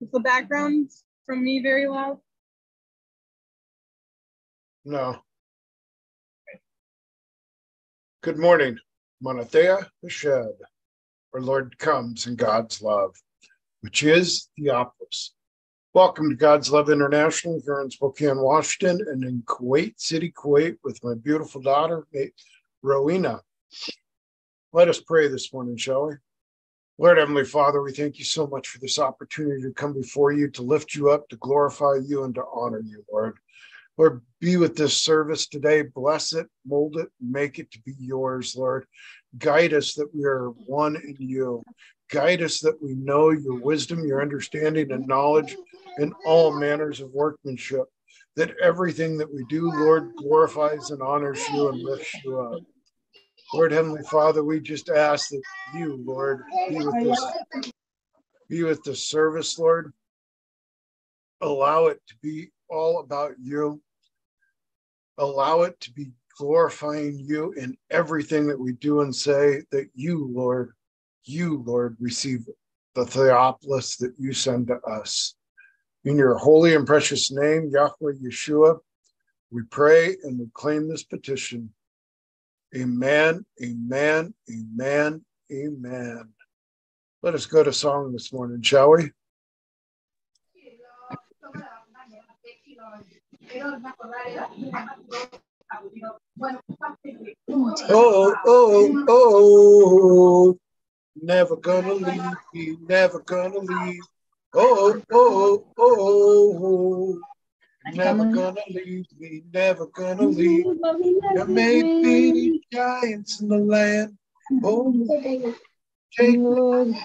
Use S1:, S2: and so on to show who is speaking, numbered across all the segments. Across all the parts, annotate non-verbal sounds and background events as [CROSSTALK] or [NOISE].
S1: Is the background from me very loud?
S2: No. Good morning, Monothea Hashed, our Lord comes in God's love, which is Theopolis. Welcome to God's Love International here in Spokane, Washington, and in Kuwait City, Kuwait, with my beautiful daughter, Rowena. Let us pray this morning, shall we? Lord Heavenly Father, we thank you so much for this opportunity to come before you, to lift you up, to glorify you, and to honor you, Lord. Lord, be with this service today. Bless it, mold it, make it to be yours, Lord. Guide us that we are one in you. Guide us that we know your wisdom, your understanding, and knowledge in all manners of workmanship. That everything that we do, Lord, glorifies and honors you and lifts you up. Lord Heavenly Father, we just ask that you, Lord, be with this, be with the service, Lord. Allow it to be all about you allow it to be glorifying you in everything that we do and say that you, Lord, you, Lord, receive the Theopolis that you send to us. In your holy and precious name, Yahweh Yeshua, we pray and we claim this petition. Amen, amen, amen, amen. Let us go to song this morning, shall we? Oh, oh, oh, never gonna leave me, never gonna leave. Oh, oh, oh, oh. Never gonna leave me, never gonna leave. There may be giants in the land. Oh, take me.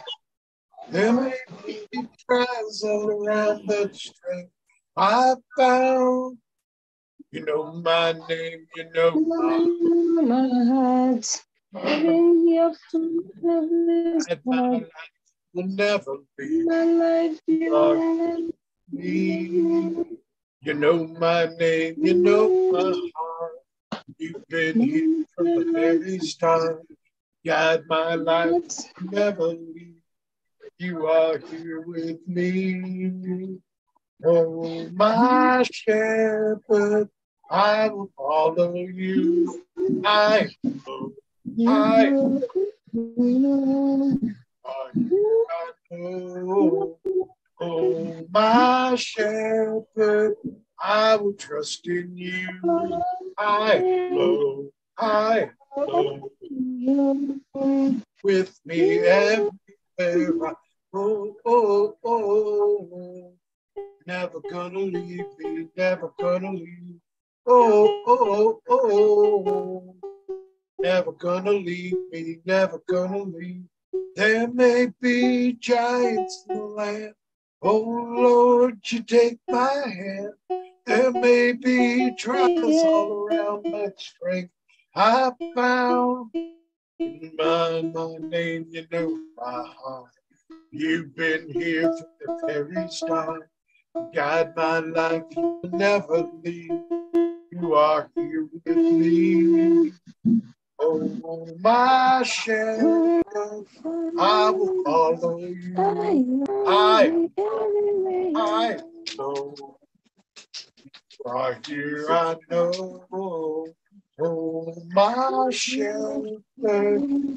S2: There may be trials all around, but strength I found. You know my name, you know my, heart. my life will never be. My life. You know my name, you know my heart. You've been here from the very start. Guide my life, never leave. You are here with me. Oh, my shepherd, I will follow you. I know, I know, I know. Oh, my shepherd, I will trust in you. I know, I know. With me everywhere I. Oh, oh, oh never gonna leave me, never gonna leave. Oh, oh, oh, oh, never gonna leave me, never gonna leave. There may be giants in the land. Oh Lord, you take my hand. There may be trials all around, but strength I found in my, my name. You know my heart. You've been here from the very start. Guide my life, you never leave. You are here with me. Oh, my shepherd, I will follow you. I, I know. Right here, I know. Oh, my shepherd,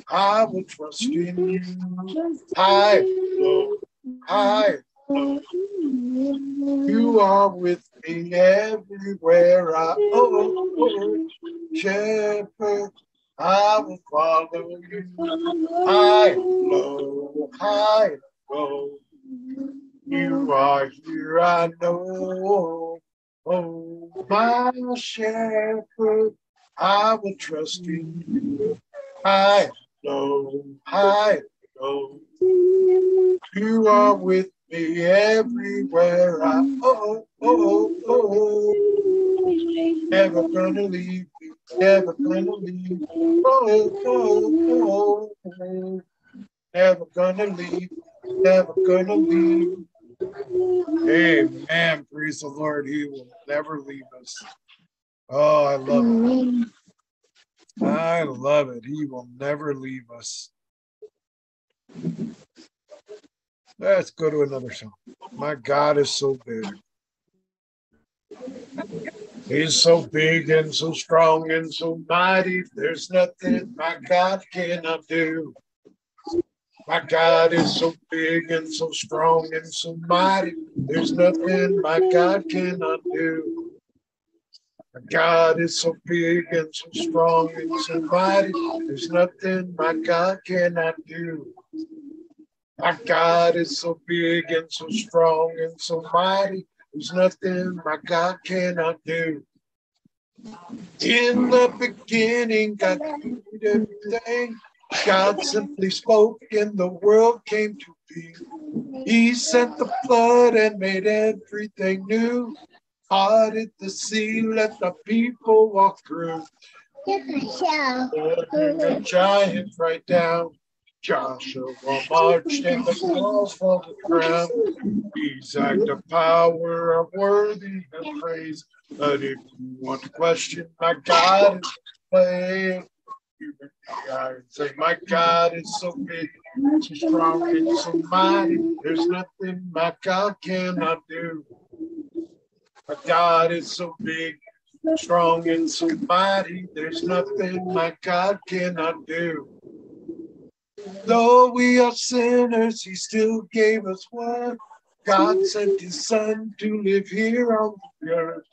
S2: I will trust in you. I know. I you are with me everywhere I go. Shepherd, I will follow you. I know, I know. You are here, I know. Oh, my shepherd, I will trust in you. I know, I know. You are with me everywhere I oh oh oh oh never gonna leave never gonna leave. Oh oh oh never gonna leave, never gonna leave. Amen. Praise the Lord. He will never leave us. Oh, I love it. I love it. He will never leave us. Let's go to another song. My God is so big. He's so big and so strong and so mighty. There's nothing my God cannot do. My God is so big and so strong and so mighty. There's nothing my God cannot do. My God is so big and so strong and so mighty. There's nothing my God cannot do. My God is so big and so strong and so mighty. There's nothing my God cannot do. In the beginning, God created everything. God simply spoke and the world came to be. He sent the flood and made everything new. Parted the sea, let the people walk through. The giant right down. Joshua marched and the fall to the ground. Isaac, the power of worthy of praise. But if you want to question my God is playing, you say, My God is so big, so strong, and so mighty. There's nothing my God cannot do. My God is so big, strong, and so mighty. There's nothing my God cannot do. Though we are sinners, He still gave us one. God sent His Son to live here on the earth.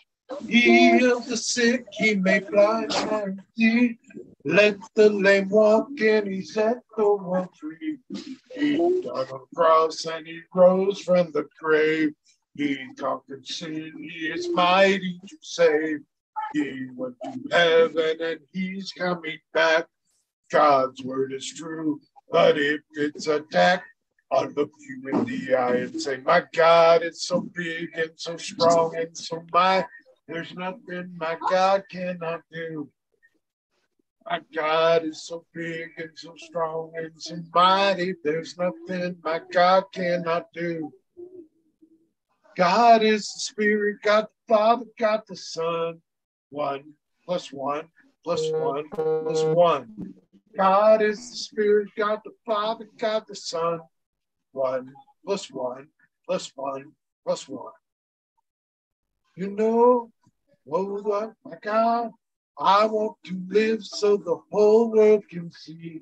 S2: He healed the sick, He made blind and see. Let the lame walk and He set the one free. He died on the cross and He rose from the grave. He conquered sin, He is mighty to save. He went to heaven and He's coming back. God's word is true. But if it's attacked, I'll look you in the eye and say, My God it's so big and so strong and so mighty. There's nothing my God cannot do. My God is so big and so strong and so mighty. There's nothing my God cannot do. God is the Spirit, God the Father, God the Son. One plus one plus one plus one. God is the Spirit, God the Father, God the Son. One plus one plus one plus one. You know, oh, what, my God, I want to live so the whole world can see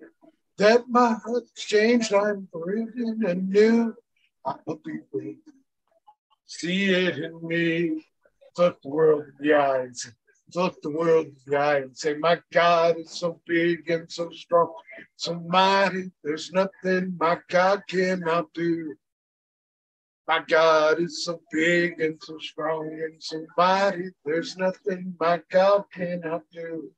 S2: that my heart's changed. I'm breathing anew. I hope you see it in me. Look the world in the eyes look the world in the eye and say, My God is so big and so strong, so mighty. There's nothing my God cannot do. My God is so big and so strong and so mighty. There's nothing my God cannot do.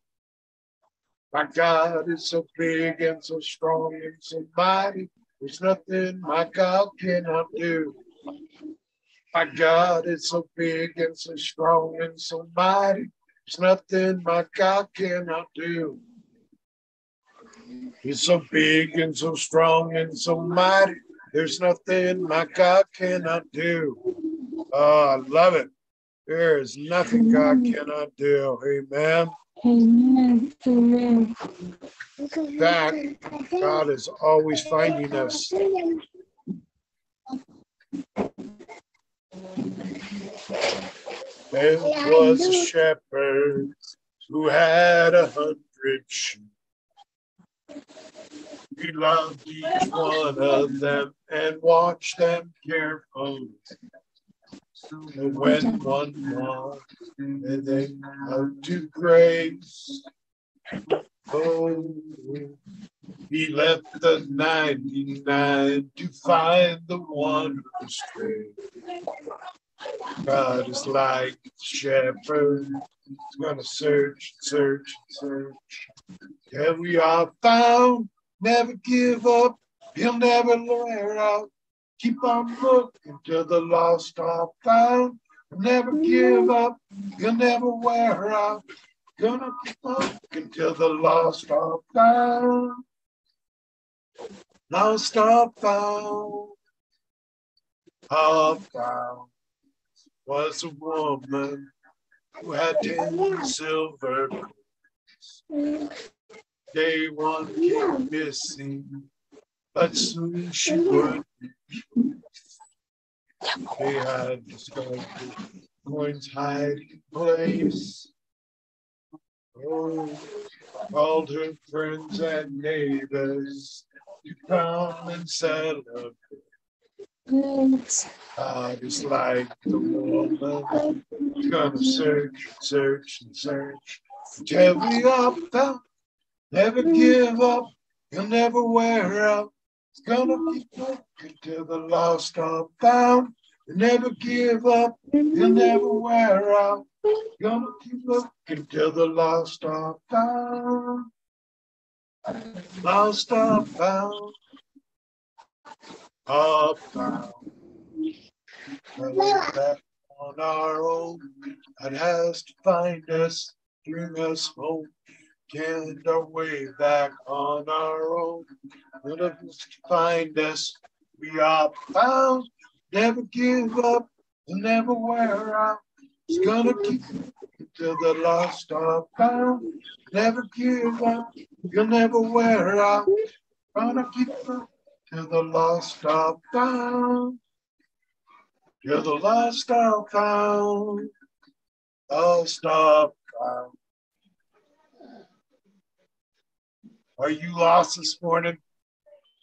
S2: My God is so big and so strong and so mighty. There's nothing my God cannot do. My God is so big and so strong and so mighty. There's nothing my God cannot do. He's so big and so strong and so mighty. There's nothing my God cannot do. Oh, I love it. There is nothing God cannot do. Amen.
S3: Amen. Amen.
S2: That God is always finding us. There was a shepherd who had a hundred sheep. He loved each one of them and watched them carefully. And when one walked, and they out to grace. Oh, he left the 99 to find the one who strayed. God is like shepherd. He's gonna search, search, search. Till we are found, never give up. He'll never wear out. Keep on looking till the lost are found. Never give up. He'll never wear out. Gonna keep on till the lost are found. Lost are found. Are found was a woman who had ten silver coins. Day one came missing, but soon she would be. They had discovered coins hiding place. Oh, called her friends and neighbors to come and celebrate. I just like the woman gonna search, search, and search until we are found. Never give up, you'll never wear out. It's gonna keep looking till the lost are found. You never give up, you'll never wear out. Gonna keep looking till the lost are found. Lost are found. Found. We're back on our own. God has to find us, bring us home. Get our way back on our own. None of us find us. We are found. Never give up. Never wear out. It's gonna keep until the lost are found. Never give up. You'll never wear out. Gonna keep up till the lost are found. Till the lost are found. Lost are found. Are you lost this morning?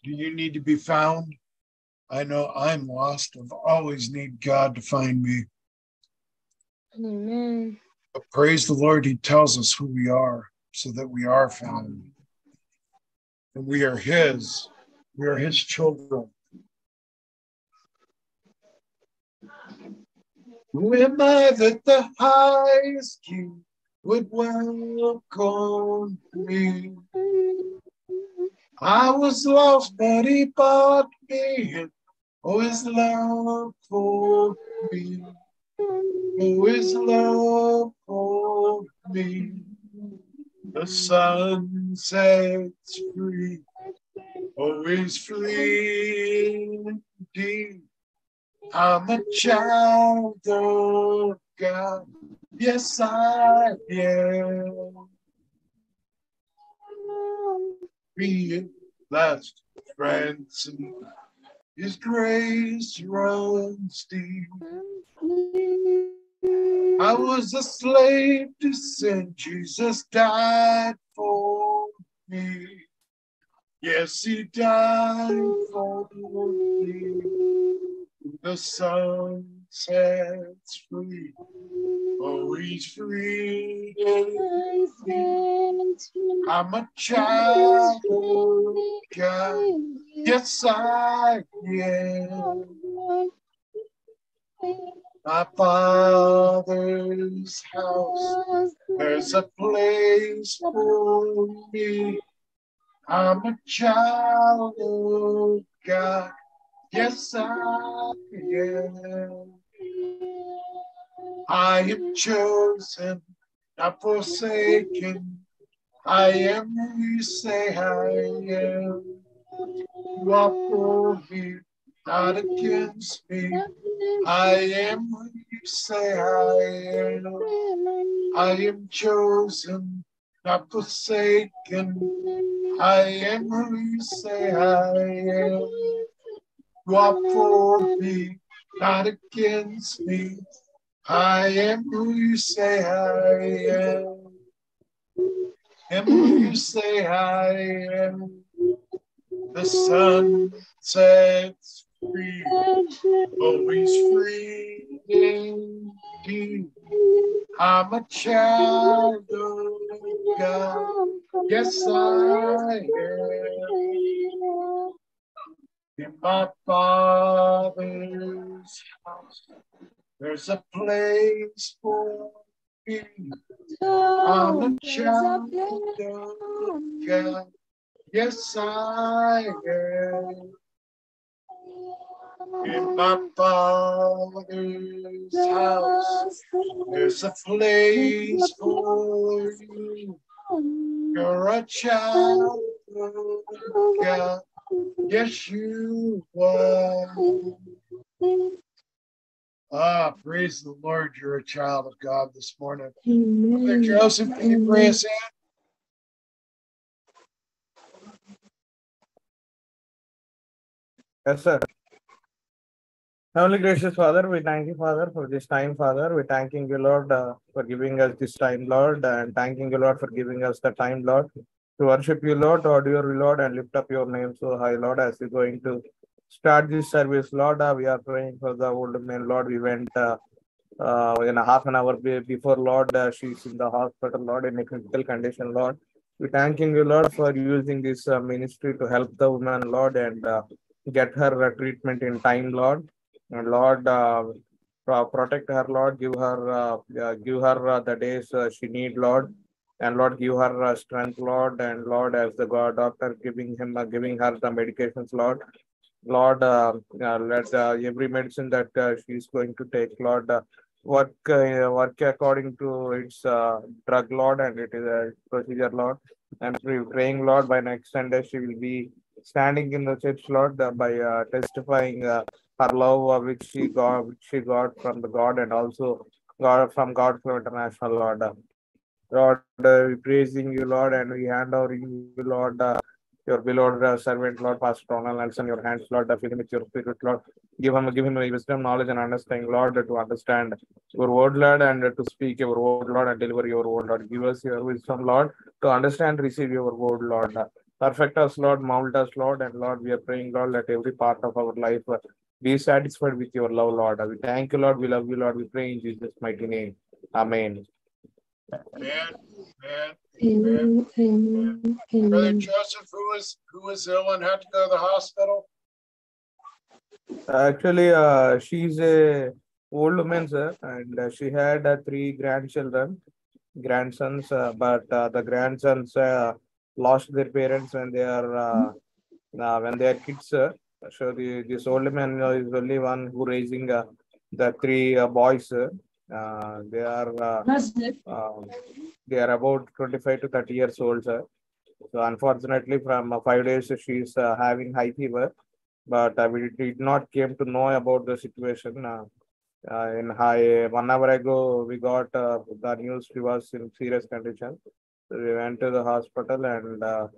S2: Do you need to be found? I know I'm lost. I've always need God to find me.
S3: Amen.
S2: But praise the Lord, He tells us who we are so that we are found. And we are His. We are His children. Who am I that the highest King would welcome me? I was lost, but He bought me. And oh, His love for me. Oh, His love for me. The sun sets free. Oh, He's free indeed. I'm a child of God. Yes, I am. Be blessed, friends, and His grace runs deep. I was a slave to sin. Jesus died for me. Yes, He died for me. The sun sets free. Oh, He's free. I'm a child of God. Yes, I am. My father's house. There's a place for me. I'm a child of God. Yes, I am. I am chosen, not forsaken. I am who you say I am. You are for me, not against me. I am who you say I am. I am chosen, not forsaken. I am who you say I am. You are for me, not against me. I am who you say I am. Am who you say I am. The sun sets free. Oh, Always free indeed. I'm a child. Yes, I am. In my father's house, there's a place for me. I'm a child of God. Yes, I am. In my father's house, there's a place for you. You're a child of God. Yes, you are. Ah, praise the Lord. You're a child of God this morning. Brother Joseph, can you pray us in?
S4: Yes, sir. Heavenly gracious Father, we thank you, Father, for this time, Father. We thanking you, Lord, uh, for giving us this time, Lord, and thanking you, Lord, for giving us the time, Lord, to worship you, Lord, to adore you, Lord, and lift up your name so high, Lord, as we're going to start this service, Lord. Uh, we are praying for the old man, Lord. We went uh, uh, in a half an hour before, Lord. Uh, she's in the hospital, Lord, in a critical condition, Lord. We thanking you, Lord, for using this uh, ministry to help the woman, Lord, and uh, get her uh, treatment in time, Lord. Lord, uh, pro- protect her, Lord. Give her, uh, uh, give her uh, the days uh, she need, Lord. And Lord, give her uh, strength, Lord. And Lord, as the God doctor giving him, giving her the medications, Lord. Lord, let every medicine that she is going to take, Lord, work work according to its drug, Lord, and it is a procedure, Lord. And we praying, Lord, by next Sunday she will be standing in the church, Lord, by testifying her love which she got, which she got from the God, and also God from God from international, Lord. Lord, uh, we praising you, Lord, and we hand over you, Lord, uh, your beloved uh, servant, Lord, Pastor Ronald Nelson, your hands, Lord, uh, fill him with your spirit, Lord. Give him, give him wisdom, knowledge, and understanding, Lord, to understand your word, Lord, and to speak your word, Lord, and deliver your word, Lord. Give us your wisdom, Lord, to understand, receive your word, Lord. Perfect us, Lord, mold us, Lord, and Lord, we are praying, Lord, let every part of our life be satisfied with your love, Lord. We thank you, Lord. We love you, Lord. We pray in Jesus' mighty name. Amen.
S2: Amen. Amen.
S3: Amen. Amen.
S2: Brother
S3: Amen.
S2: Joseph, who was who was ill and had to go to the hospital?
S4: Actually, uh, she's a old woman, sir, and uh, she had uh, three grandchildren, grandsons, uh, but uh, the grandsons uh, lost their parents when they are uh, uh, when they are kids, sir. So the this old man uh, is only one who raising uh, the three uh, boys. Uh, they are uh, um, they are about 25 to 30 years old, sir. So unfortunately, from uh, five days, she is uh, having high fever, but uh, we did not came to know about the situation. Uh, uh, in high one hour ago, we got uh, the news she was in serious condition. So we went to the hospital and uh,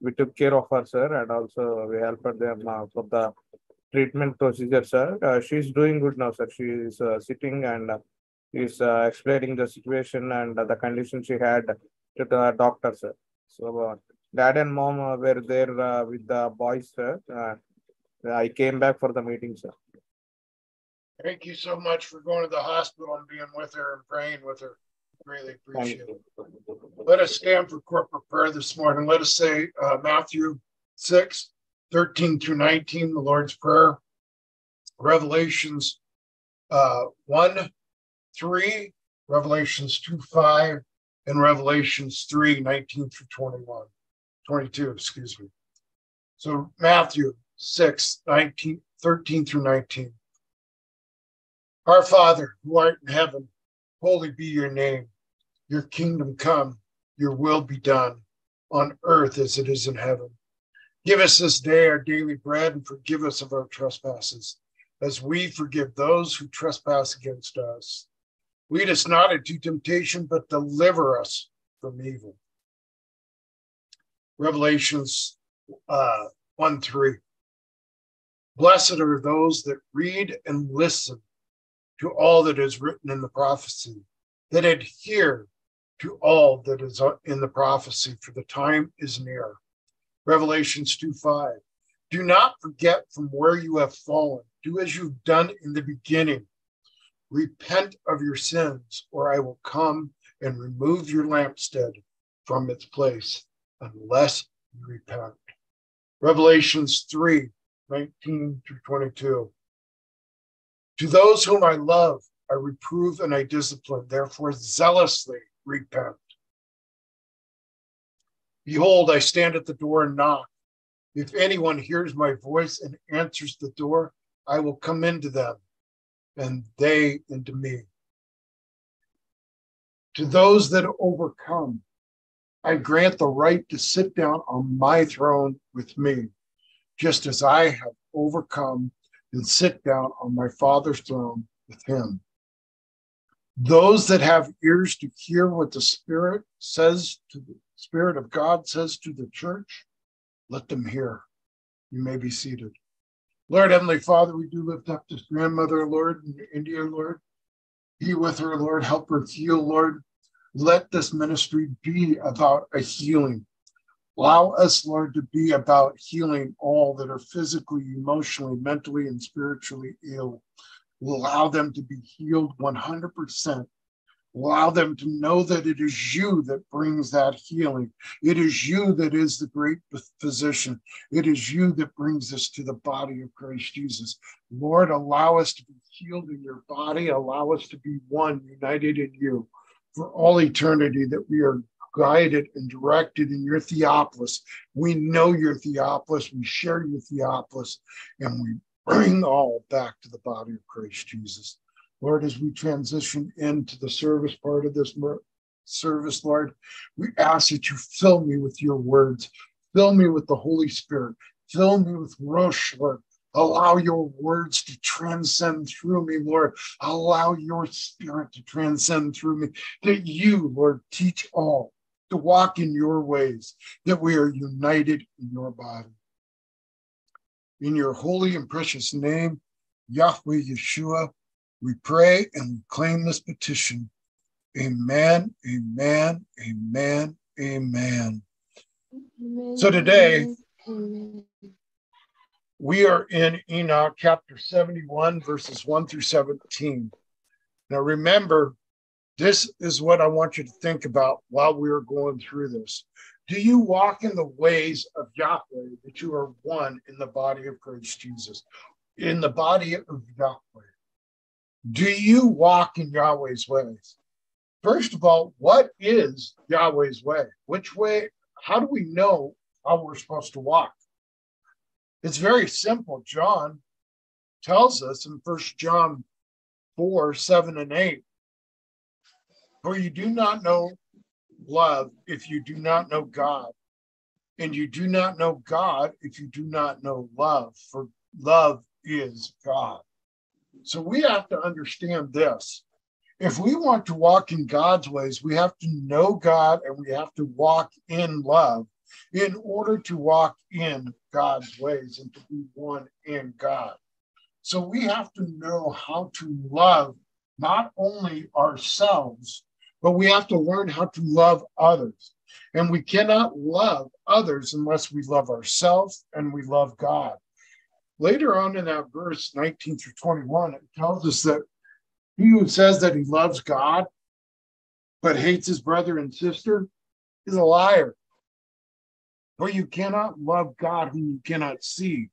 S4: we took care of her, sir, and also we helped them uh, for the treatment procedure, sir. Uh, she's doing good now, sir. She is uh, sitting and uh, is uh, explaining the situation and the condition she had to the doctor, sir. So uh, dad and mom were there with the boys, sir. I came back for the meeting, sir.
S2: Thank you so much for going to the hospital and being with her and praying with her. Really appreciate it. Let us stand for corporate prayer this morning. Let us say uh, Matthew 6, 13 through 19, the Lord's Prayer, Revelations uh, 1, 3, Revelations 2, 5, and Revelations 3, 19 through 21, 22, excuse me. So Matthew 6, 19, 13 through 19. Our Father, who art in heaven, holy be your name. Your kingdom come, your will be done on earth as it is in heaven. Give us this day our daily bread and forgive us of our trespasses, as we forgive those who trespass against us. Lead us not into temptation, but deliver us from evil. Revelations uh, 1 3. Blessed are those that read and listen to all that is written in the prophecy, that adhere to all that is uh, in the prophecy, for the time is near. Revelations 2 5. Do not forget from where you have fallen. Do as you've done in the beginning. Repent of your sins, or I will come and remove your lampstand from its place unless you repent. Revelations 3 19 through 22. To those whom I love, I reprove and I discipline, therefore zealously repent. Behold, I stand at the door and knock. If anyone hears my voice and answers the door, I will come into them, and they into me. To those that overcome, I grant the right to sit down on my throne with me, just as I have overcome and sit down on my Father's throne with him. Those that have ears to hear what the Spirit says to the Spirit of God says to the church, let them hear. You may be seated. Lord Heavenly Father, we do lift up this grandmother, Lord, in India, Lord. Be with her, Lord. Help her heal, Lord. Let this ministry be about a healing. Allow us, Lord, to be about healing all that are physically, emotionally, mentally, and spiritually ill. Allow them to be healed 100% Allow them to know that it is you that brings that healing. It is you that is the great physician. It is you that brings us to the body of Christ Jesus. Lord, allow us to be healed in your body. Allow us to be one, united in you for all eternity, that we are guided and directed in your Theopolis. We know your Theopolis. We share your Theopolis, and we bring all back to the body of Christ Jesus. Lord, as we transition into the service part of this service, Lord, we ask that you fill me with your words, fill me with the Holy Spirit, fill me with Ruach, Lord. Allow your words to transcend through me, Lord. Allow your spirit to transcend through me. That you, Lord, teach all to walk in your ways, that we are united in your body. In your holy and precious name, Yahweh Yeshua, we pray and we claim this petition. Amen, amen, amen, amen. amen. So today, amen. we are in Enoch chapter 71, verses 1 through 17. Now remember, this is what I want you to think about while we are going through this. Do you walk in the ways of Yahweh that you are one in the body of Christ Jesus, in the body of Yahweh? Do you walk in Yahweh's ways? First of all, what is Yahweh's way? Which way? How do we know how we're supposed to walk? It's very simple. John tells us in First John 4 7 and 8 For you do not know love if you do not know God, and you do not know God if you do not know love, for love is God. So we have to understand this. If we want to walk in God's ways, we have to know God and we have to walk in love in order to walk in God's ways and to be one in God. So we have to know how to love not only ourselves, but we have to learn how to love others. And we cannot love others unless we love ourselves and we love God. Later on in that verse 19 through 21, it tells us that he who says that he loves God but hates his brother and sister is a liar. For you cannot love God whom you cannot see,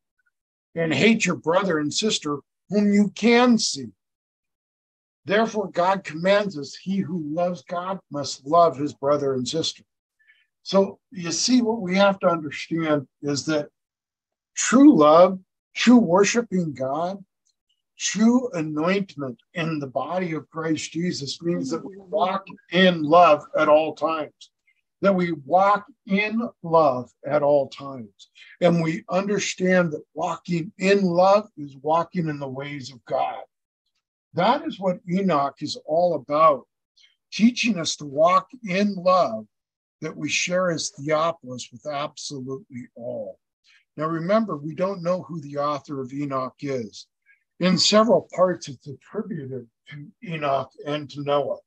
S2: and hate your brother and sister whom you can see. Therefore, God commands us he who loves God must love his brother and sister. So, you see, what we have to understand is that true love true worshiping God, true anointment in the body of Christ Jesus means that we walk in love at all times, that we walk in love at all times. And we understand that walking in love is walking in the ways of God. That is what Enoch is all about, teaching us to walk in love that we share as Theopolis with absolutely all. Now, remember, we don't know who the author of Enoch is. In several parts, it's attributed to Enoch and to Noah.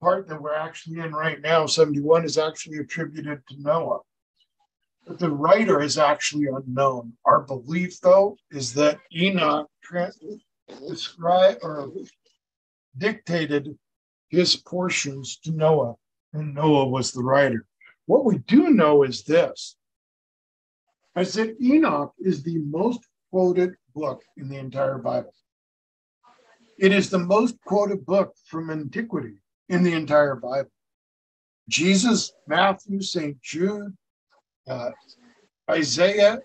S2: Part that we're actually in right now, 71, is actually attributed to Noah. But the writer is actually unknown. Our belief, though, is that Enoch described or dictated his portions to Noah, and Noah was the writer. What we do know is this I said Enoch is the most quoted book in the entire Bible. It is the most quoted book from antiquity in the entire Bible. Jesus, Matthew, St. Jude, uh, Isaiah,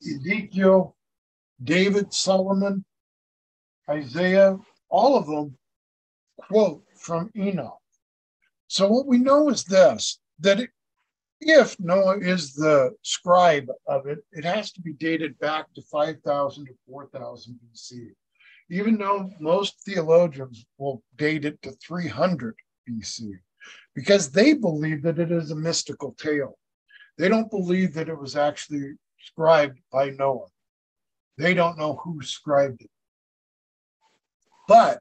S2: Ezekiel, David, Solomon, Isaiah, all of them quote from Enoch. So what we know is this that it, if Noah is the scribe of it, it has to be dated back to 5000 to 4000 BC, even though most theologians will date it to 300 BC, because they believe that it is a mystical tale. They don't believe that it was actually scribed by Noah. They don't know who scribed it. But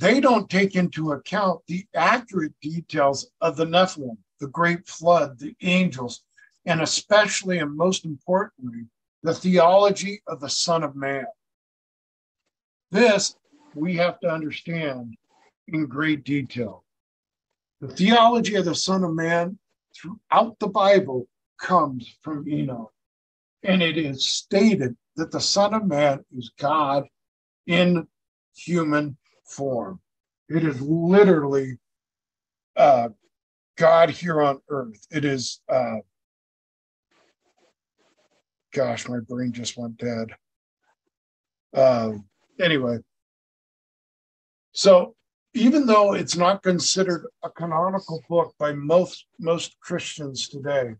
S2: they don't take into account the accurate details of the Nephilim, the great flood, the angels, and especially and most importantly, the theology of the Son of Man. This we have to understand in great detail. The theology of the Son of Man throughout the Bible comes from Enoch. And it is stated that the Son of Man is God in human form. It is literally uh, God here on earth. It is, uh, gosh, my brain just went dead. Um, anyway, so even though it's not considered a canonical book by most most Christians today,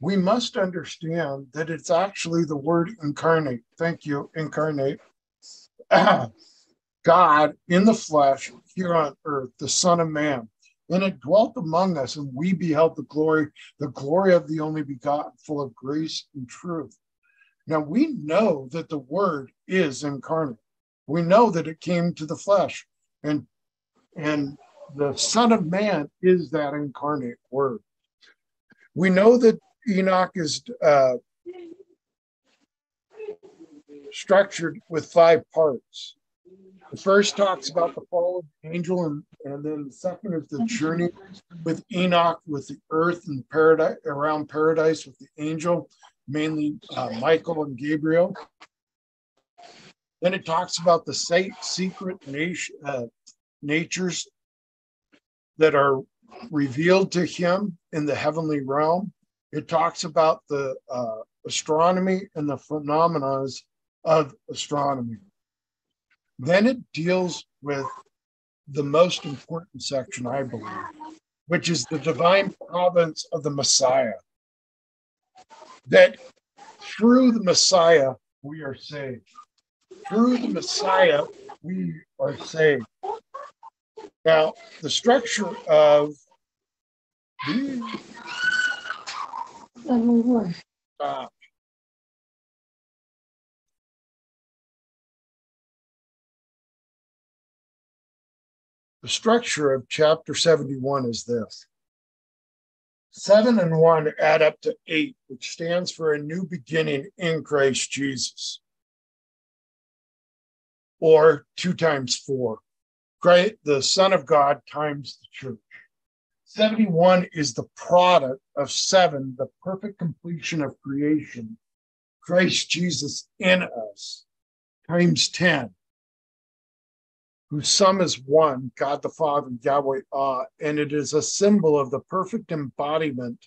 S2: we must understand that it's actually the word incarnate. Thank you, incarnate. [CLEARS THROAT] God in the flesh here on earth, the Son of Man. And it dwelt among us, and we beheld the glory, the glory of the only begotten, full of grace and truth. Now we know that the word is incarnate. We know that it came to the flesh. And and the Son of Man is that incarnate word. We know that Enoch is uh, structured with five parts. The first talks about the fall of the angel, and, and then the second is the journey with Enoch, with the earth and paradise around paradise with the angel, mainly uh, Michael and Gabriel. Then it talks about the secret uh, natures that are revealed to him in the heavenly realm. It talks about the uh, astronomy and the phenomena of astronomy. Then it deals with the most important section, I believe, which is the divine providence of the Messiah. That through the Messiah, we are saved. Through the Messiah, we are saved. Now, the structure of the, the structure of chapter 71 is this. Seven and one add up to eight, which stands for a new beginning in Christ Jesus. Or two times four. The Son of God times the church. 71 is the product of seven, the perfect completion of creation. Christ Jesus in us times 10, whose sum is one, God the Father, and Yahweh Ah, and it is a symbol of the perfect embodiment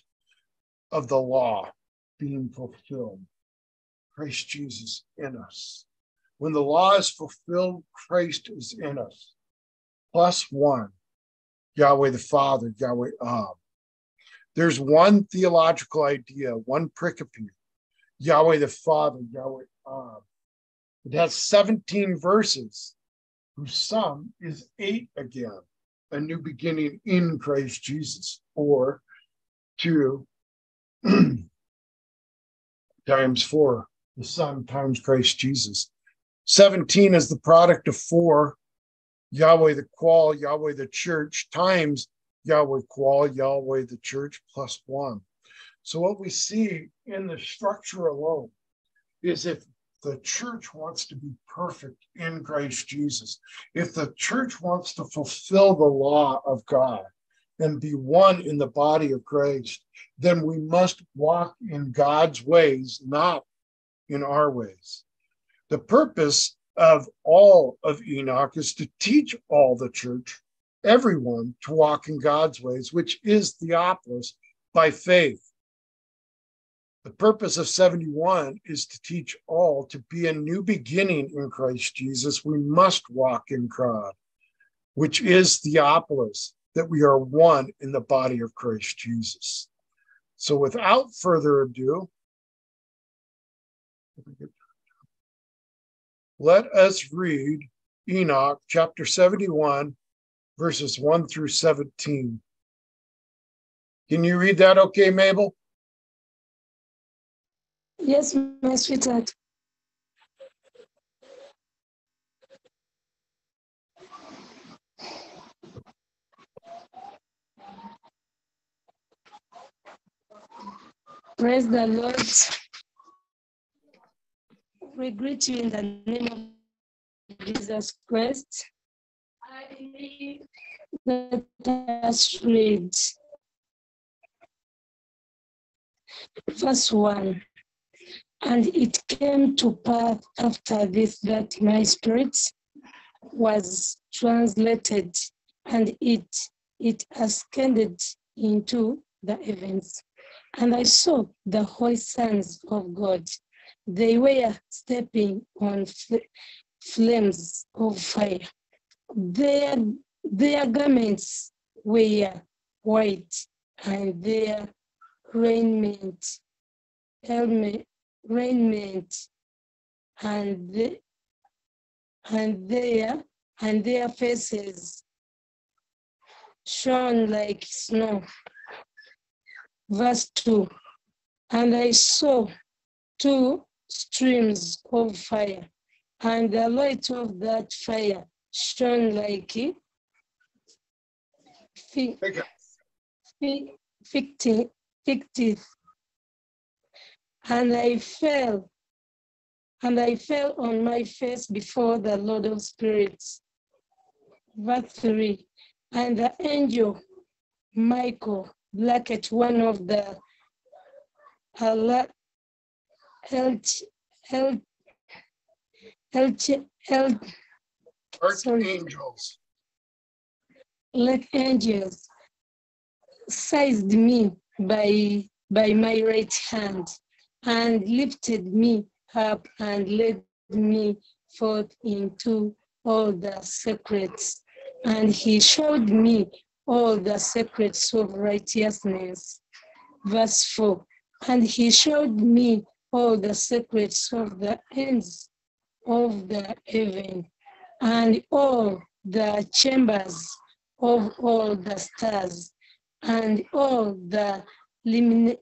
S2: of the law being fulfilled. Christ Jesus in us. When the law is fulfilled, Christ is in us plus one, Yahweh the Father, Yahweh Ab. There's one theological idea, one pericope, Yahweh the Father, Yahweh Ab. It has 17 verses, whose sum is eight again, a new beginning in Christ Jesus, or two [CLEARS THROAT] times four, the Son times Christ Jesus. 17 is the product of four Yahweh the qual, Yahweh the church times Yahweh qual, Yahweh the church plus one. So what we see in the structure alone is if the church wants to be perfect in Christ Jesus, if the church wants to fulfill the law of God and be one in the body of Christ, then we must walk in God's ways, not in our ways. The purpose of all of Enoch is to teach all the church, everyone, to walk in God's ways, which is Theophilus by faith. The purpose of 71 is to teach all to be a new beginning in Christ Jesus. We must walk in God, which is Theophilus, that we are one in the body of Christ Jesus. So without further ado, let us read Enoch chapter 71, verses 1 through 17. Can you read that okay, Mabel?
S3: Yes, my sweetheart. Praise the Lord. We greet you in the name of Jesus Christ. Let us read verse 1. And it came to pass after this that my spirit was translated and it it ascended into the heavens. And I saw the holy sons of God. They were stepping on fl- flames of fire. Their, their garments were white, and their raiment, helmet, raiment, and the, and their and their faces shone like snow. Verse 2 And I saw two streams of fire, and the light of that fire shone like fi-
S2: it.
S3: fi- fictive, fictive. And I fell, and I fell on my face before the Lord of Spirits. Verse 3 And the angel Michael, like at one of the Elch, El, Elch, El, Sorry.
S2: Archangels.
S3: like angels, seized me by, by my right hand and lifted me up and led me forth into all the secrets. And he showed me all the secrets of righteousness. Verse 4 And he showed me all the secrets of the ends of the heaven and all the chambers of all the stars and all the lumina,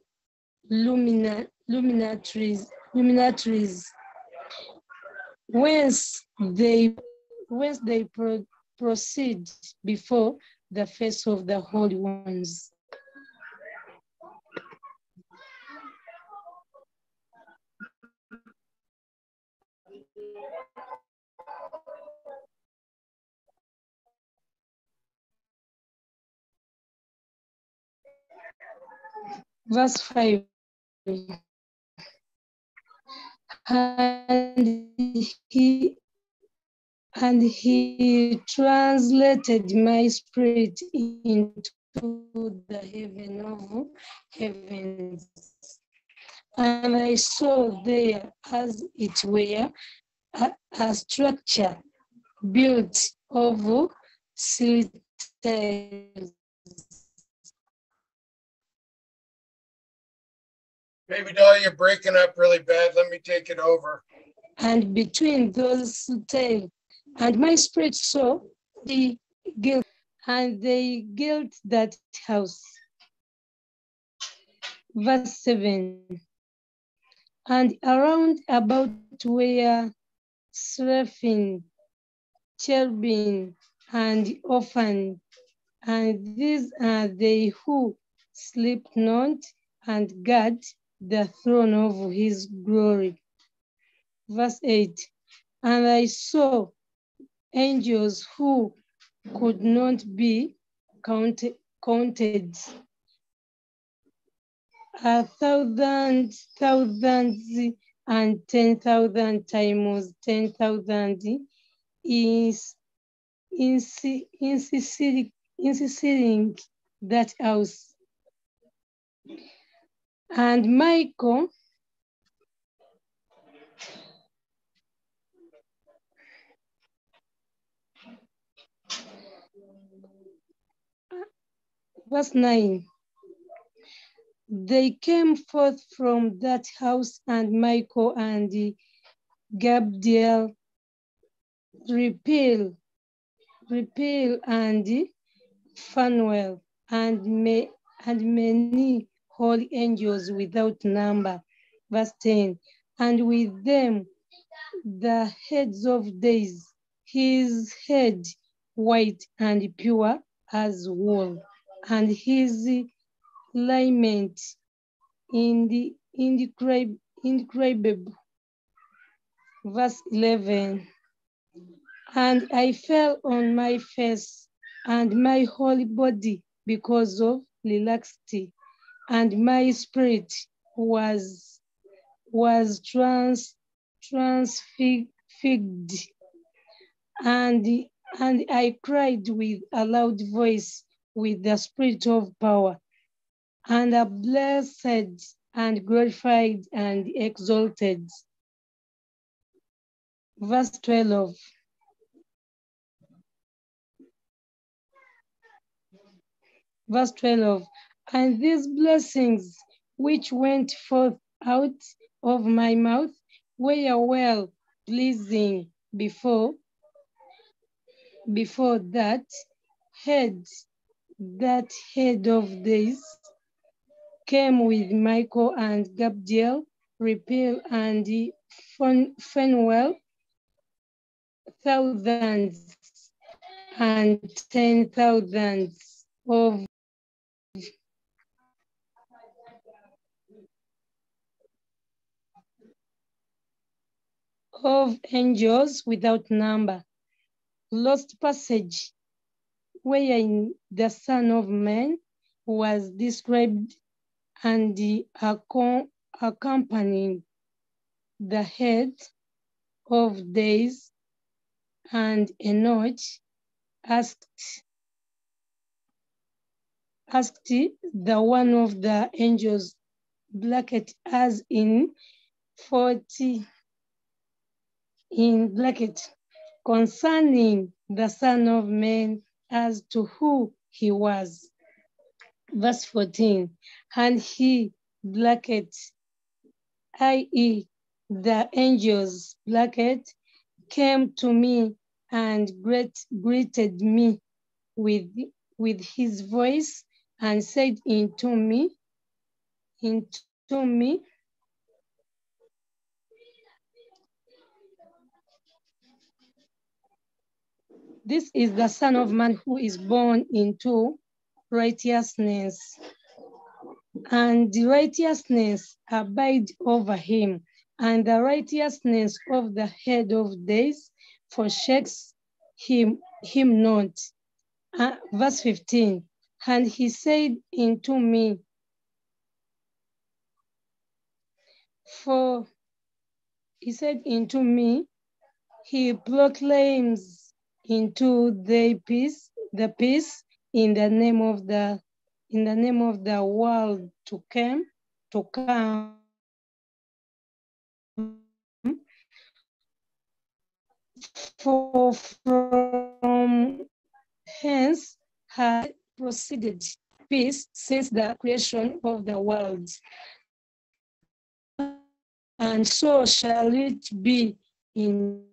S3: lumina, luminatories, luminatories whence they whence they pro- proceed before the face of the holy ones. Verse 5. And he and he translated my spirit into the heaven of heavens. And I saw there as it were a, a structure built of silver
S2: Baby doll, you're breaking up really bad. Let me take it over.
S3: and between those tail, and my spirit saw the guilt, and they guilt that house. Verse 7 And around about where seraphim, cherubim, and orphan, and these are they who sleep not and guard the throne of his glory. Verse 8 And I saw angels who could not be counted, counted. A thousand, thousands, and ten thousand times ten thousand is insisting that house. And Michael verse 9 they came forth from that house and michael and gabriel Raphael Raphael and Phanuel and, may, and many holy angels without number verse 10 and with them the heads of days his head white and pure as wool, and his lament in the indescribable. Verse 11. And I fell on my face and my whole body because of laxity, and my spirit was was trans transfigured, and and I cried with a loud voice with the spirit of power, and a blessed and glorified and exalted. Verse 12. Verse 12. And these blessings which went forth out of my mouth were well pleasing before before that head that head of this came with Michael and Gabriel, Raphael and Phanuel, thousands and ten thousands of of angels without number. Lost passage wherein the Son of Man was described and the accompanying the head of days and a Enoch asked asked the one of the angels blacket as in 40 in blacket concerning the son of man as to who he was verse 14, and he blacket, i.e. the angels blacket, came to me and great, greeted me with, with his voice and said into me, into me, This is the Son of Man who is born into righteousness, and the righteousness abide over him, and the righteousness of the head of days forsakes him, him not. Uh, verse 15, and he said unto me, for he said unto me, he proclaims into the peace, the peace in the name of the in the name of the world to come to come. For from hence has proceeded peace since the creation of the world. And so shall it be in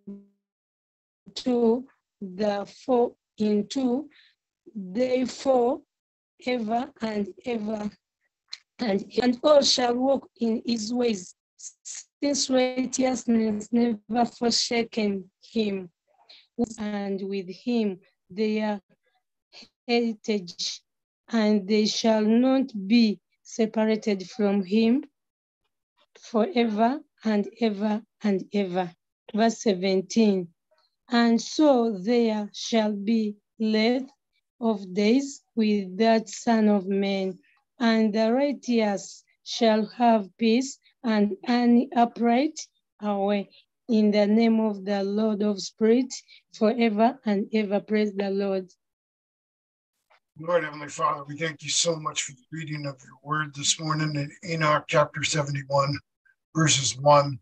S3: into the four into therefore ever and ever and, and all shall walk in his ways. Since righteousness never forsaken him. And with him their heritage and they shall not be separated from him forever and ever and ever. Verse 17 and so there shall be left of days with that Son of Man, and the righteous shall have peace, and any upright away. In the name of the Lord of spirits, forever and ever. Praise the Lord.
S2: Lord Heavenly Father, we thank you so much for the reading of your word this morning in Enoch chapter 71, verses 1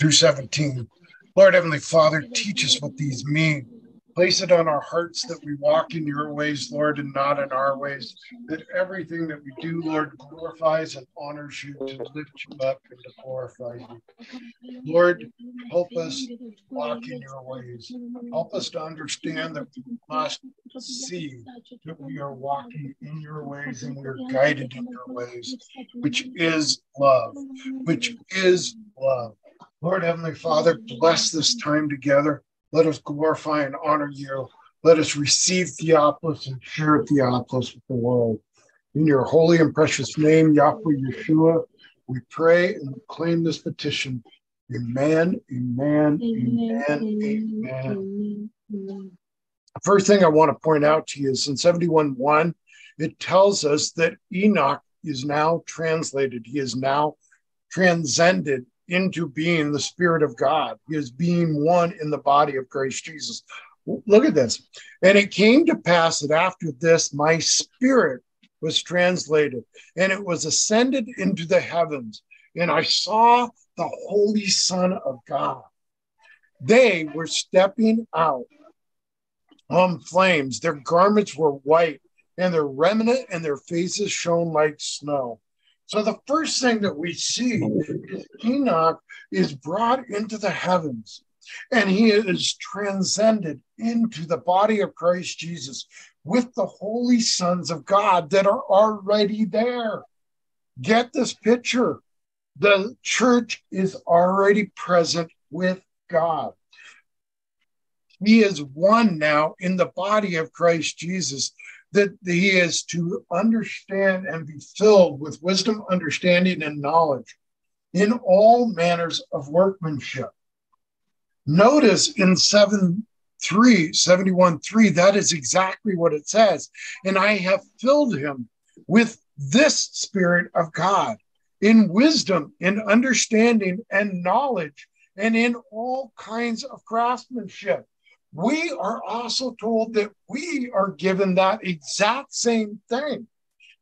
S2: through 17. Lord Heavenly Father, teach us what these mean. Place it on our hearts that we walk in your ways, Lord, and not in our ways. That everything that we do, Lord, glorifies and honors you to lift you up and to glorify you. Lord, help us walk in your ways. Help us to understand that we must see that we are walking in your ways and we are guided in your ways, which is love, which is love. Lord Heavenly Father, bless this time together. Let us glorify and honor you. Let us receive Theophilus and share Theophilus with the world. In your holy and precious name, Yahweh Yeshua, we pray and claim this petition. Amen, amen, amen, amen. amen. amen. First thing I want to point out to you is in 71 1, it tells us that Enoch is now translated. He is now transcended into being the Spirit of God. Is being one in the body of Christ Jesus. Look at this. And it came to pass that after this, my spirit was translated, and it was ascended into the heavens. And I saw the Holy Son of God. They were stepping out on flames. Their garments were white, and their remnant and their faces shone like snow. So the first thing that we see is Enoch is brought into the heavens and he is transcended into the body of Christ Jesus with the holy sons of God that are already there. Get this picture. The church is already present with God. He is one now in the body of Christ Jesus that he is to understand and be filled with wisdom, understanding, and knowledge in all manners of workmanship. Notice in 7 3, 71 3, that is exactly what it says. And I have filled him with this Spirit of God in wisdom, in understanding, and knowledge, and in all kinds of craftsmanship we are also told that we are given that exact same thing,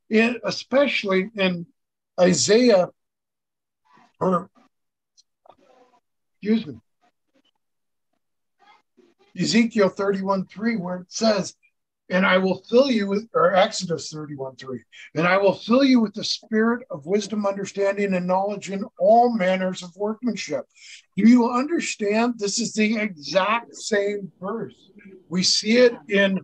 S2: in, especially in Isaiah, or excuse me, Ezekiel 31 3, where it says, and I will fill you with, or Exodus 31 3, and I will fill you with the spirit of wisdom, understanding, and knowledge in all manners of workmanship. Do you understand? This is the exact same verse. We see it in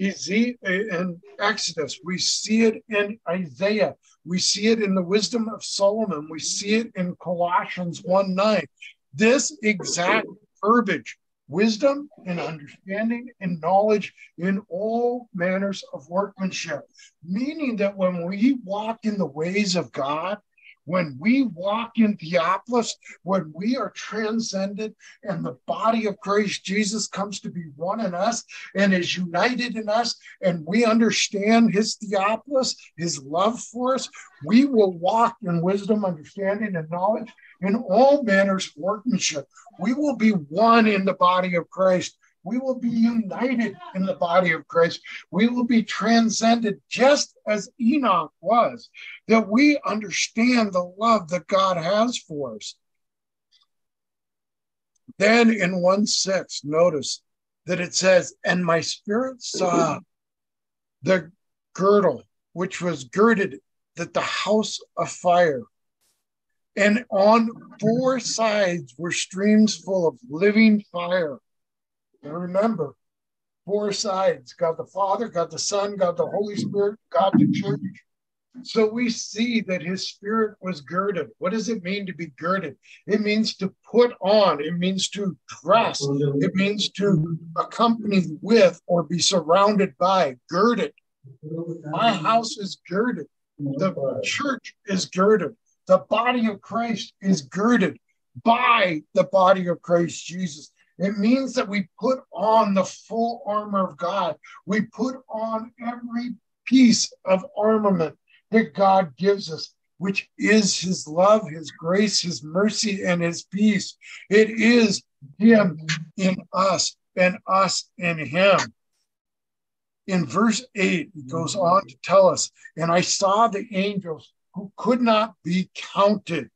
S2: Ezekiel, in Exodus, we see it in Isaiah, we see it in the wisdom of Solomon, we see it in Colossians 1 9. This exact verbiage wisdom and understanding and knowledge in all manners of workmanship. Meaning that when we walk in the ways of God, when we walk in Theophilus, when we are transcended and the body of Christ Jesus comes to be one in us and is united in us, and we understand his Theophilus, his love for us, we will walk in wisdom, understanding, and knowledge in all manners of workmanship. We will be one in the body of Christ we will be united in the body of Christ. We will be transcended just as Enoch was, that we understand the love that God has for us. Then in 1 6, notice that it says, And my spirit saw the girdle, which was girded that the house of fire. And on four sides were streams full of living fire and remember, four sides God the Father, God the Son, God the Holy Spirit, God the church. So we see that his spirit was girded. What does it mean to be girded? It means to put on, it means to dress, it means to accompany with or be surrounded by, girded. My house is girded. The church is girded. The body of Christ is girded by the body of Christ Jesus. It means that we put on the full armor of God. We put on every piece of armament that God gives us, which is His love, His grace, His mercy, and His peace. It is Him in us and us in Him. In verse 8, it goes on to tell us, and I saw the angels who could not be counted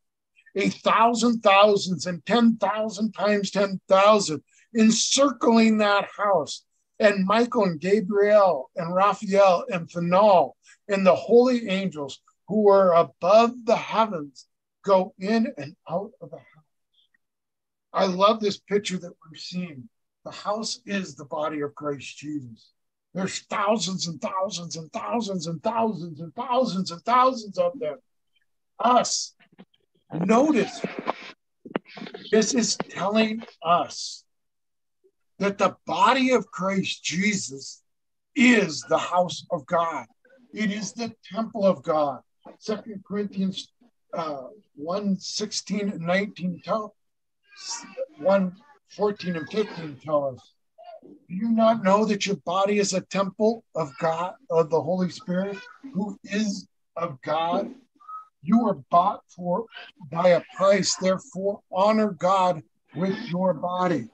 S2: a thousand thousands and 10,000 times 10,000 encircling that house. And Michael and Gabriel and Raphael and Phanuel and the holy angels who are above the heavens go in and out of the house. I love this picture that we're seeing. The house is the body of Christ Jesus. There's thousands and thousands and thousands and thousands and thousands and thousands of them. Us, Notice this is telling us that the body of Christ Jesus is the house of God. It is the temple of God. Second Corinthians uh, 1 16 and 19 tell 1 14 and 15 tell us. Do you not know that your body is a temple of God, of the Holy Spirit, who is of God? You were bought for by a price, therefore honor God with your body.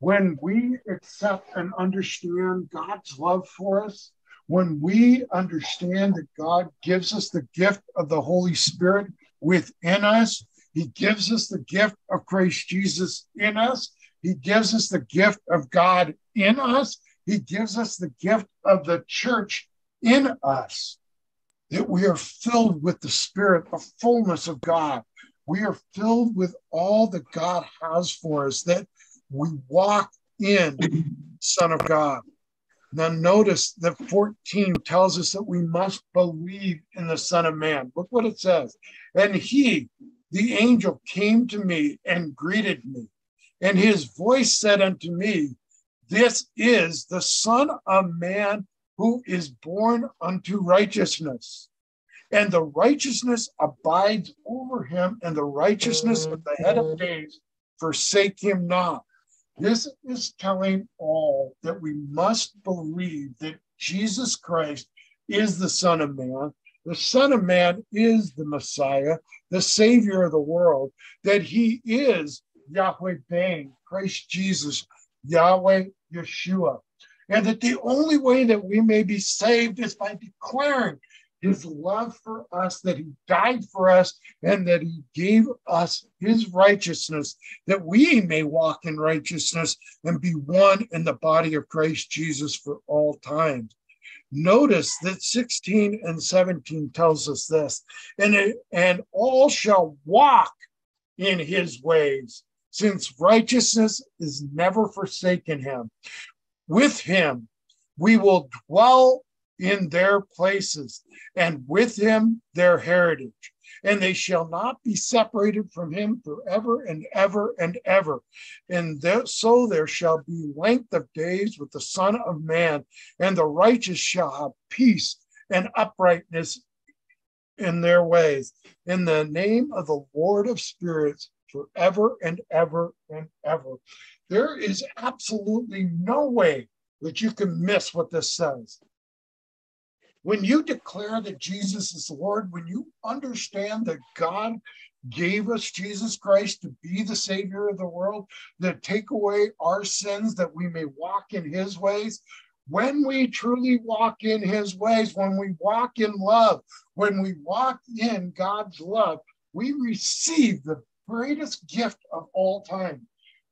S2: When we accept and understand God's love for us, when we understand that God gives us the gift of the Holy Spirit within us, He gives us the gift of Christ Jesus in us, He gives us the gift of God in us, He gives us the gift of the church in us that we are filled with the Spirit, the fullness of God. We are filled with all that God has for us, that we walk in [CLEARS THROAT] Son of God. Now, notice that 14 tells us that we must believe in the Son of Man. Look what it says. And he, the angel, came to me and greeted me. And his voice said unto me, This is the Son of Man who is born unto righteousness. And the righteousness abides over him, and the righteousness of the head of days forsake him not. This is telling all that we must believe that Jesus Christ is the Son of Man. The Son of Man is the Messiah, the Savior of the world, that he is Yahweh Ben, Christ Jesus, Yahweh Yeshua and that the only way that we may be saved is by declaring his love for us, that he died for us, and that he gave us his righteousness, that we may walk in righteousness and be one in the body of Christ Jesus for all time. Notice that 16 and 17 tells us this, and, it, and all shall walk in his ways, since righteousness is never forsaken him with him we will dwell in their places, and with him their heritage. And they shall not be separated from him forever and ever and ever. And there, so there shall be length of days with the Son of Man, and the righteous shall have peace and uprightness in their ways. In the name of the Lord of spirits, forever and ever and ever. There is absolutely no way that you can miss what this says. When you declare that Jesus is Lord, when you understand that God gave us Jesus Christ to be the Savior of the world, to take away our sins that we may walk in His ways, when we truly walk in His ways, when we walk in love, when we walk in God's love, we receive the greatest gift of all time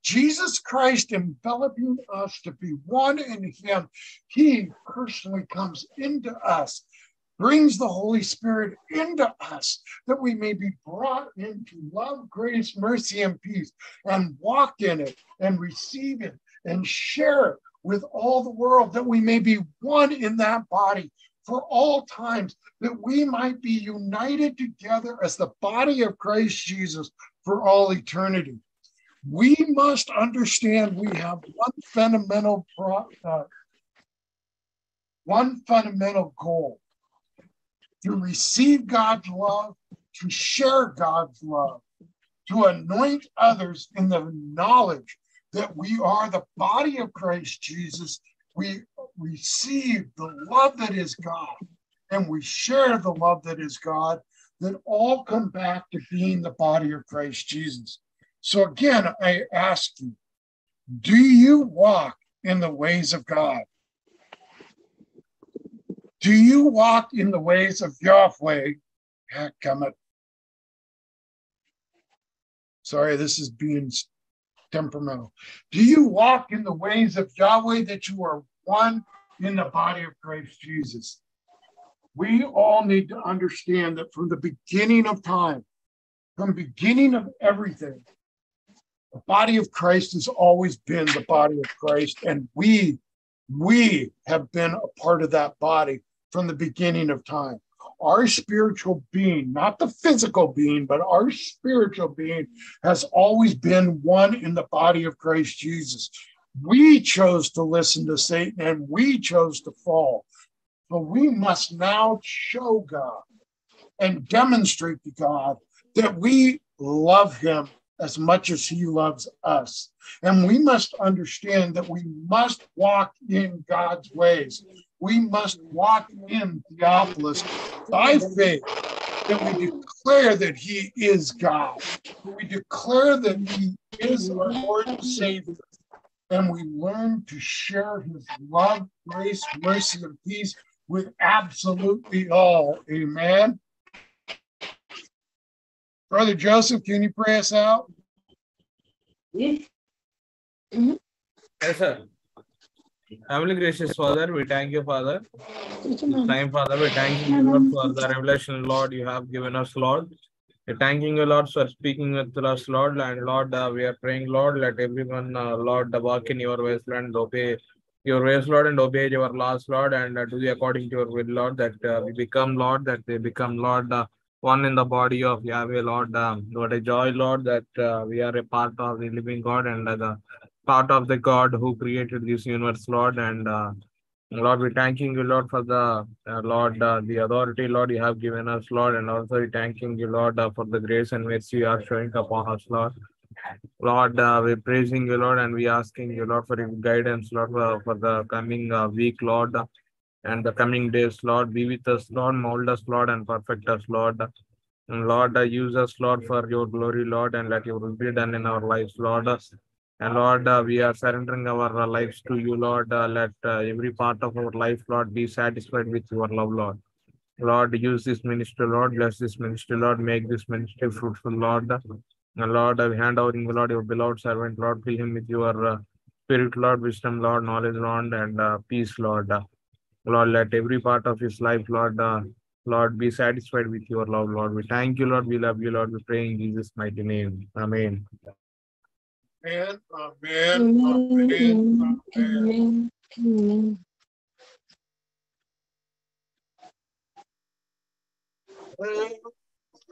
S2: Jesus Christ enveloping us to be one in Him. He personally comes into us, brings the Holy Spirit into us, that we may be brought into love, grace, mercy, and peace, and walk in it and receive it and share it with all the world, that we may be one in that body for all times, that we might be united together as the body of Christ Jesus for all eternity we must understand we have one fundamental pro, uh, one fundamental goal to receive God's love, to share God's love, to anoint others in the knowledge that we are the body of Christ Jesus. We receive the love that is God and we share the love that is God, that all come back to being the body of Christ Jesus. So again, I ask you, do you walk in the ways of God? Do you walk in the ways of Yahweh? Sorry, this is being temperamental. Do you walk in the ways of Yahweh that you are one in the body of Christ Jesus? We all need to understand that from the beginning of time, from beginning of everything, the body of Christ has always been the body of Christ, and we we have been a part of that body from the beginning of time. Our spiritual being, not the physical being, but our spiritual being has always been one in the body of Christ Jesus. We chose to listen to Satan and we chose to fall. But we must now show God and demonstrate to God that we love him as much as he loves us. And we must understand that we must walk in God's ways. We must walk in Theophilus by faith that we declare that he is God. We declare that he is our Lord and Savior. And we learn to share his love, grace, mercy, and peace with absolutely all. Amen. Brother Joseph, can you pray us out?
S4: Yes, sir. Heavenly gracious Father, we thank you, Father. This time, Father, we thank you, Lord, for the revelation, Lord, you have given us, Lord. We're thanking you, Lord, for speaking with us, Lord. And Lord, uh, we are praying, Lord, let everyone, uh, Lord, walk in your Lord, and obey your ways, Lord, and obey your laws, Lord, and uh, do the according to your will, Lord, that uh, we become, Lord, that they become, Lord, uh, one in the body of Yahweh, Lord. Um, what a joy, Lord, that uh, we are a part of the living God and uh, the part of the God who created this universe, Lord. And uh, Lord, we thanking you, Lord, for the uh, Lord, uh, the authority, Lord, you have given us, Lord, and also we thanking you, Lord, uh, for the grace and mercy you are showing upon us, Lord. Lord, uh, we're praising you, Lord, and we're asking you, Lord, for your guidance, Lord, for, for the coming uh, week, Lord, and the coming days, Lord. Be with us, Lord, mold us, Lord, and perfect us, Lord. And Lord, uh, use us, Lord, for your glory, Lord, and let your will be done in our lives, Lord. And Lord, uh, we are surrendering our uh, lives to you, Lord. Uh, let uh, every part of our life, Lord, be satisfied with your love, Lord. Lord, use this ministry, Lord. Bless this ministry, Lord. Make this ministry fruitful, Lord. And Lord, I hand over, Lord, your beloved servant, Lord. Fill him with your uh, spirit, Lord, wisdom, Lord, knowledge, Lord, and uh, peace, Lord. Lord, let every part of his life, Lord, uh, Lord, be satisfied with your love, Lord. We thank you, Lord. We love you, Lord. We pray in Jesus' mighty name. Amen.
S2: Amen. Amen. Amen. Amen.
S3: Amen.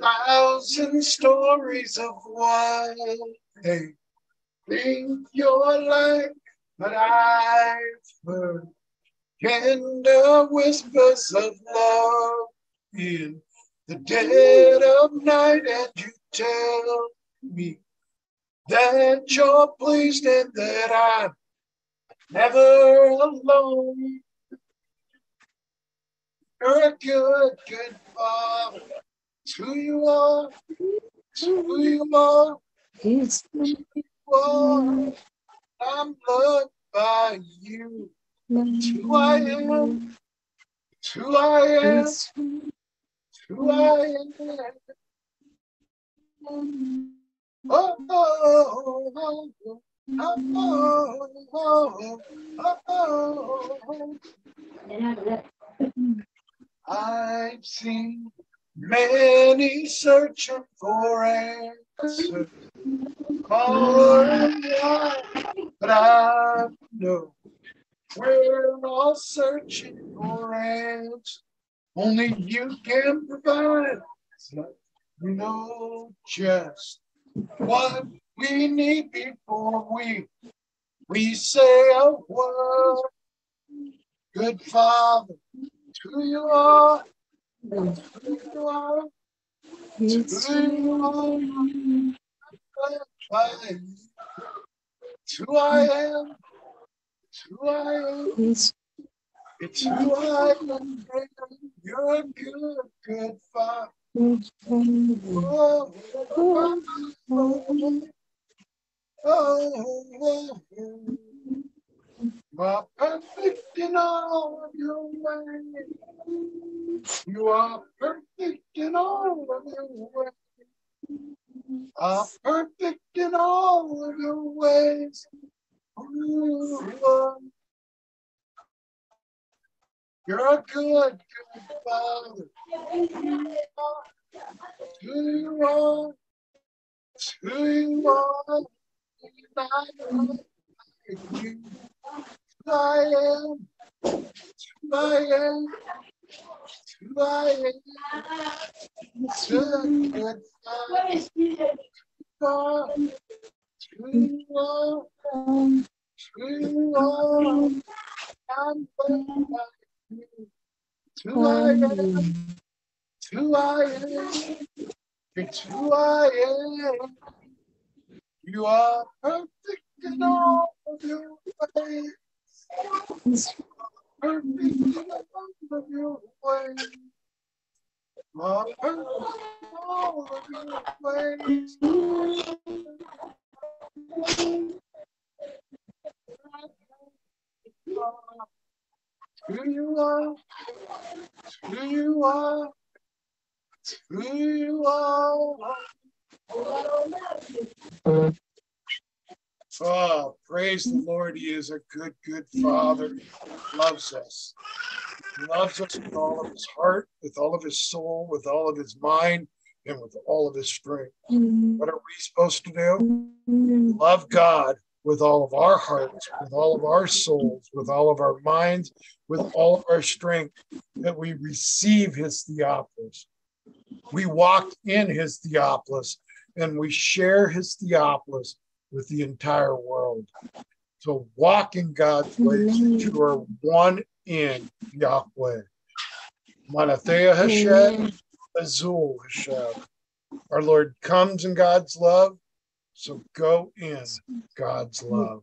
S2: Thousand stories of what they think you're like, but I've heard tender whispers of love in the dead of night, and you tell me that you're pleased and that I'm never alone. You're a good, good father. Who you are. It's who you are. It's who you are. I'm loved by you. It's who I am. It's who I am. It's who I am. Oh, oh, oh, oh. Oh, oh, oh, oh, oh. I've seen many searching for answers, but I know we're all searching for answers. Only you can provide. You know just what we need before we we say a word. Good Father, who you are, it's who I am, it's who I am, it's who I am. You're a good, good Father. Oh, oh, oh, oh, oh. You are perfect in all of your ways. You are perfect in all of your ways. Are perfect in all of your ways. You're a good, good father. Who you are, who you are, like you. Who I am, I am. lion, to the good side. True love, true love, and. You are perfect in all of your ways. Who you are, who you are, who you are. Mm. Oh, praise the Lord. He is a good, good Father. He loves us. He loves us with all of his heart, with all of his soul, with all of his mind, and with all of his strength. What are we supposed to do? Love God with all of our hearts, with all of our souls, with all of our minds, with all of our strength, that we receive his Theophilus. We walk in his Theophilus and we share his Theophilus with the entire world. So walk in God's ways that you are one in Yahweh. Manathea Hashem, Azul Hashem. Our Lord comes in God's love, so go in God's love.